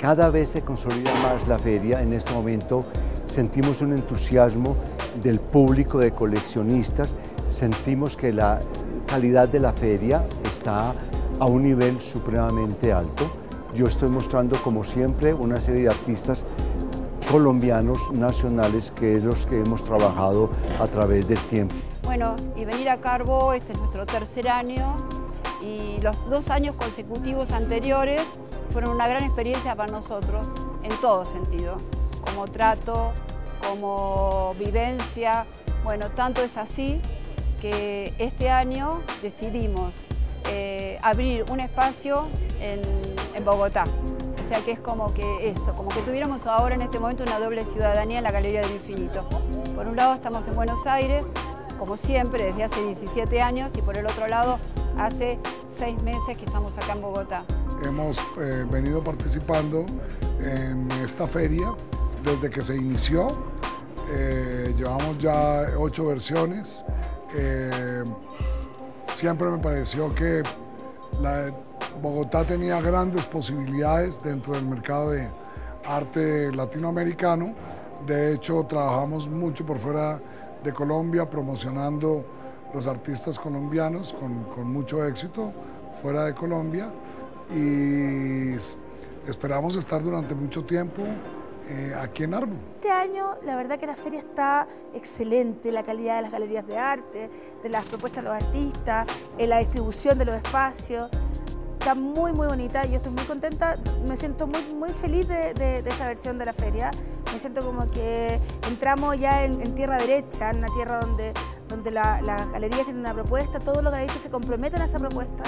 cada vez se consolida más la feria. En este momento sentimos un entusiasmo del público, de coleccionistas, sentimos que la calidad de la feria está a un nivel supremamente alto. Yo estoy mostrando, como siempre, una serie de artistas colombianos nacionales que es los que hemos trabajado a través del tiempo. Bueno, y venir a Carbo, este es nuestro tercer año y los dos años consecutivos anteriores fueron una gran experiencia para nosotros en todo sentido, como trato, como vivencia. Bueno, tanto es así que este año decidimos eh, abrir un espacio en, en Bogotá. O sea que es como que eso, como que tuviéramos ahora en este momento una doble ciudadanía en la Galería del Infinito. Por un lado estamos en Buenos Aires, como siempre, desde hace 17 años, y por el otro lado, hace seis meses que estamos acá en Bogotá. Hemos eh, venido participando en esta feria desde que se inició. Eh, llevamos ya ocho versiones. Eh, siempre me pareció que Bogotá tenía grandes posibilidades dentro del mercado de arte latinoamericano. De hecho, trabajamos mucho por fuera de Colombia promocionando los artistas colombianos con, con mucho éxito fuera de Colombia y esperamos estar durante mucho tiempo eh, aquí en Arbo. Este año la verdad que la feria está excelente, la calidad de las galerías de arte, de las propuestas de los artistas, en la distribución de los espacios está muy muy bonita, yo estoy muy contenta, me siento muy, muy feliz de, esta versión de la feria, me siento como que entramos ya en, tierra derecha, en una tierra donde, donde la, la, galería tiene una propuesta, todos los galeristas se comprometen a esa propuesta